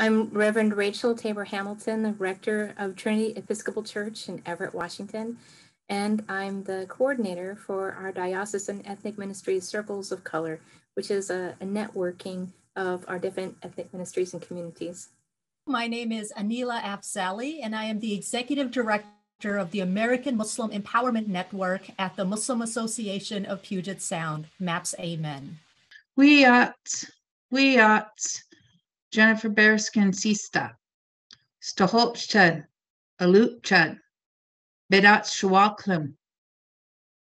I'm Reverend Rachel Taber Hamilton, the rector of Trinity Episcopal Church in Everett, Washington, and I'm the coordinator for our Diocesan Ethnic Ministries Circles of Color, which is a, a networking of our different ethnic ministries and communities. My name is Aneelah Afzali, and I am the executive director of the American Muslim Empowerment Network at the Muslim Association of Puget Sound, MAPS Amen. We at we at Jennifer Bearskin Sista, Stoholpchad, Alupchad, Bedat.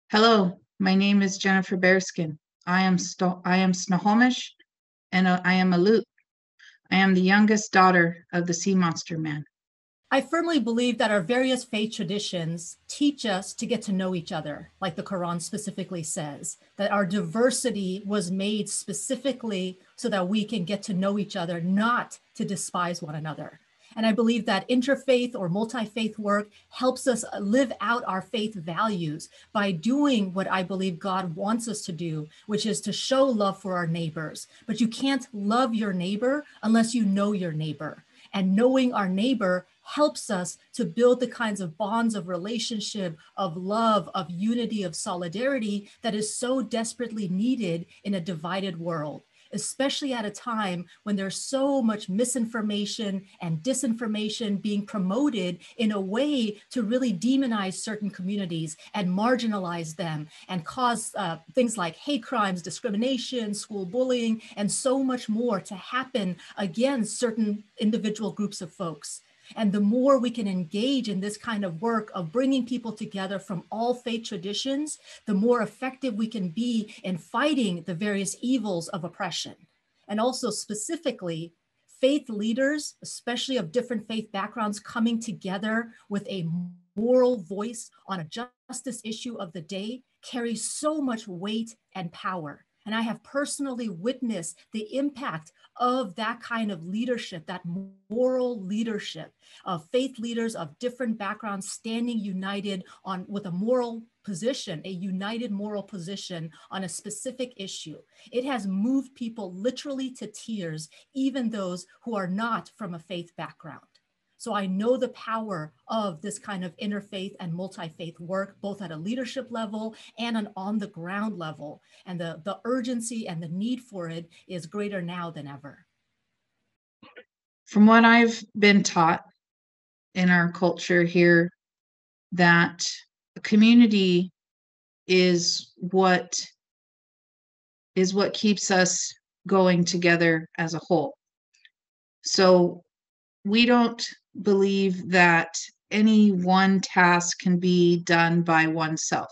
Hello, my name is Jennifer Bearskin. I am Sto- I am Snohomish and I am a Lut. I am the youngest daughter of the sea monster man. I firmly believe that our various faith traditions teach us to get to know each other, like the Quran specifically says, that our diversity was made specifically so that we can get to know each other, not to despise one another. And I believe that interfaith or multi faith work helps us live out our faith values by doing what I believe God wants us to do, which is to show love for our neighbors. But you can't love your neighbor unless you know your neighbor. And knowing our neighbor helps us to build the kinds of bonds of relationship, of love, of unity, of solidarity that is so desperately needed in a divided world especially at a time when there's so much misinformation and disinformation being promoted in a way to really demonize certain communities and marginalize them and cause uh, things like hate crimes, discrimination, school bullying, and so much more to happen against certain individual groups of folks. And the more we can engage in this kind of work of bringing people together from all faith traditions, the more effective we can be in fighting the various evils of oppression. And also, specifically, faith leaders, especially of different faith backgrounds, coming together with a moral voice on a justice issue of the day carries so much weight and power. And I have personally witnessed the impact of that kind of leadership, that moral leadership of faith leaders of different backgrounds standing united on with a moral position, a united moral position on a specific issue. It has moved people literally to tears, even those who are not from a faith background. So I know the power of this kind of interfaith and multi-faith work, both at a leadership level and an on the ground level. And the, the urgency and the need for it is greater now than ever. From what I've been taught in our culture here, that community is what is what keeps us going together as a whole. So we don't believe that any one task can be done by oneself.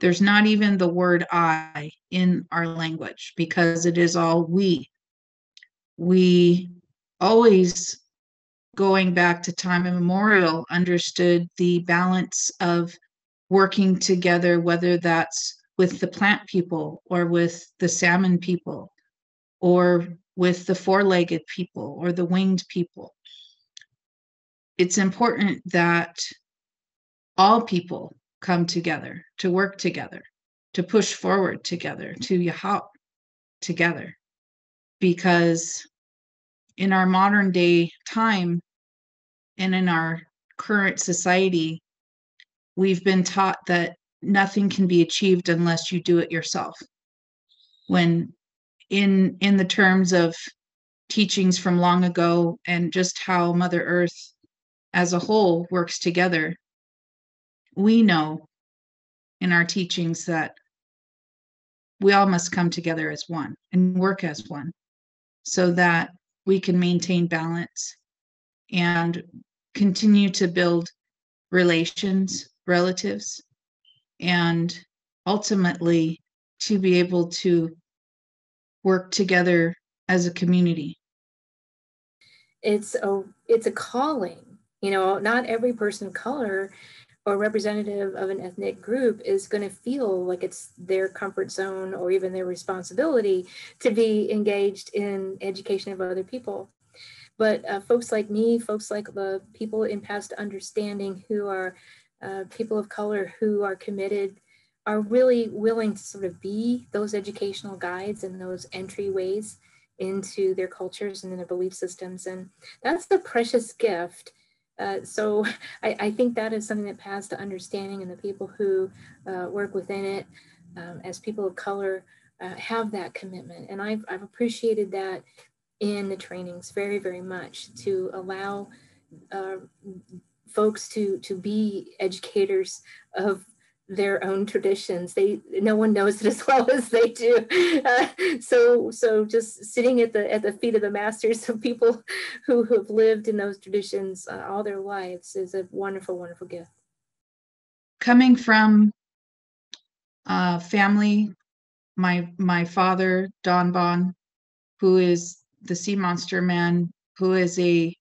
There's not even the word I in our language because it is all we. We always, going back to time immemorial, understood the balance of working together, whether that's with the plant people or with the salmon people or with the four legged people or the winged people it's important that all people come together to work together, to push forward together, to help together. Because in our modern day time and in our current society, we've been taught that nothing can be achieved unless you do it yourself. When in in the terms of teachings from long ago and just how Mother Earth as a whole works together, we know in our teachings that we all must come together as one and work as one so that we can maintain balance and continue to build relations, relatives, and ultimately to be able to work together as a community. It's a it's a calling you know, not every person of color or representative of an ethnic group is going to feel like it's their comfort zone or even their responsibility to be engaged in education of other people. But uh, folks like me, folks like the people in past understanding who are uh, people of color who are committed, are really willing to sort of be those educational guides and those entryways into their cultures and their belief systems. And that's the precious gift. Uh, so I, I, think that is something that paths to understanding and the people who uh, work within it um, as people of color uh, have that commitment. And I've, I've appreciated that in the trainings very, very much to allow uh, folks to, to be educators of their own traditions. They no one knows it as well as they do. Uh, so so just sitting at the at the feet of the masters of people who have lived in those traditions uh, all their lives is a wonderful wonderful gift. Coming from uh, family, my my father Don Bon, who is the sea monster man, who is a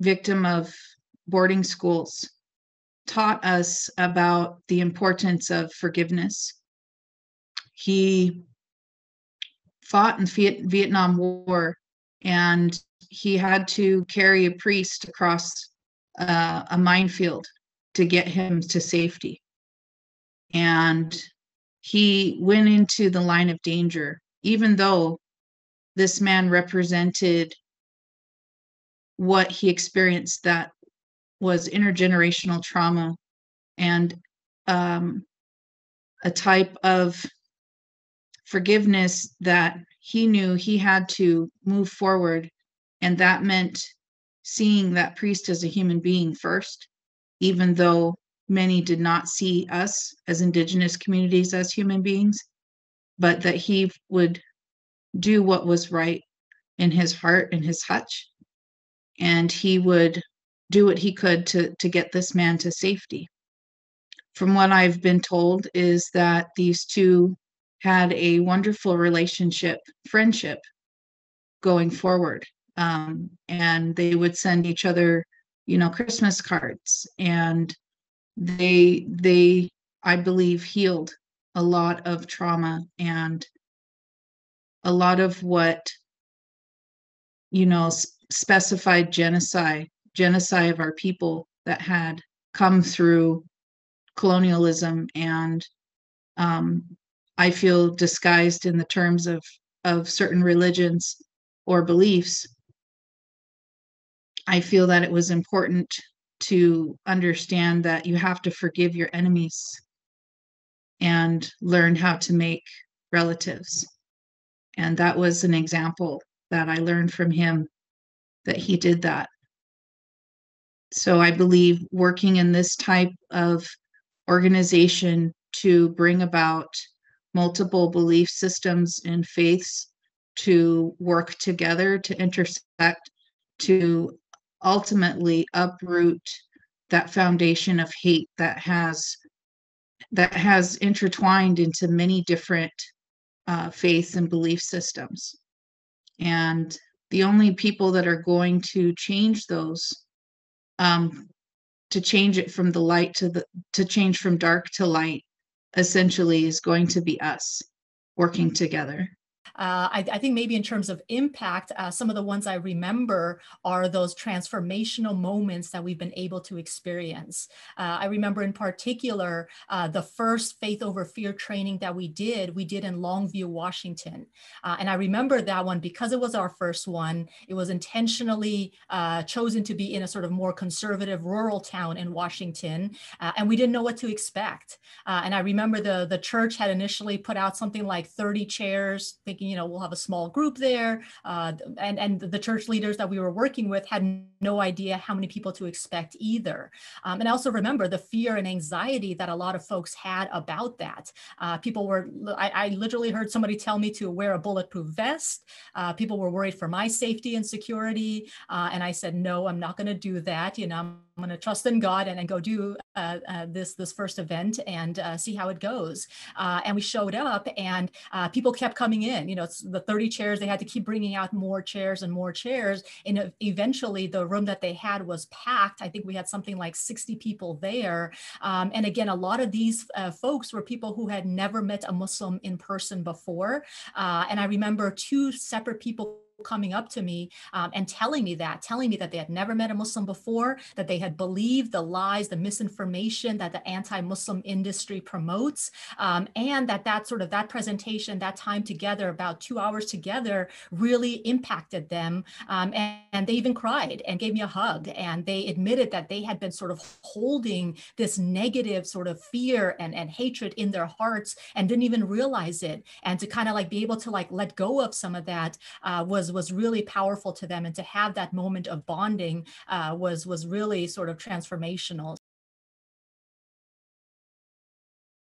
victim of boarding schools taught us about the importance of forgiveness. He fought in the Vietnam War and he had to carry a priest across uh, a minefield to get him to safety. And he went into the line of danger, even though this man represented what he experienced that was intergenerational trauma and um, a type of forgiveness that he knew he had to move forward. And that meant seeing that priest as a human being first, even though many did not see us as Indigenous communities as human beings, but that he would do what was right in his heart and his hutch. And he would do what he could to to get this man to safety. From what I've been told is that these two had a wonderful relationship, friendship going forward. Um, and they would send each other, you know, Christmas cards and they they I believe healed a lot of trauma and a lot of what you know specified genocide genocide of our people that had come through colonialism and um, I feel disguised in the terms of of certain religions or beliefs. I feel that it was important to understand that you have to forgive your enemies and learn how to make relatives. And that was an example that I learned from him that he did that. So I believe working in this type of organization to bring about multiple belief systems and faiths to work together to intersect to ultimately uproot that foundation of hate that has that has intertwined into many different uh, faiths and belief systems. And the only people that are going to change those um, to change it from the light to the to change from dark to light essentially is going to be us working together uh, I, I, think maybe in terms of impact, uh, some of the ones I remember are those transformational moments that we've been able to experience. Uh, I remember in particular uh, the first Faith Over Fear training that we did, we did in Longview, Washington. Uh, and I remember that one because it was our first one. It was intentionally uh, chosen to be in a sort of more conservative rural town in Washington. and we didn't know what to expect. and I remember the, the church had initially put out something like 30 chairs, thinking you know, we'll have a small group there. Uh, and, and the church leaders that we were working with had no idea how many people to expect either. Um, and I also remember the fear and anxiety that a lot of folks had about that. Uh, people were, I, I, literally heard somebody tell me to wear a bulletproof vest. Uh, people were worried for my safety and security. Uh, and I said, no, I'm not going to do that. You know, I'm going to trust in God and, and go do uh, uh, this this first event and uh, see how it goes. Uh, and we showed up, and uh, people kept coming in. You know, the 30 chairs. They had to keep bringing out more chairs and more chairs. And eventually, the room that they had was packed. I think we had something like 60 people there. Um, and again, a lot of these uh, folks were people who had never met a Muslim in person before. and I remember two separate people coming up to me um, and telling me that, telling me that they had never met a Muslim before, that they had believed the lies, the misinformation that the anti-Muslim industry promotes, um, and that that sort of that presentation, that time together, about two hours together, really impacted them. Um, and, and they even cried and gave me a hug, and they admitted that they had been sort of holding this negative sort of fear and, and hatred in their hearts and didn't even realize it. And to kind of like be able to like let go of some of that uh, was was really powerful to them, and to have that moment of bonding uh, was was really sort of transformational.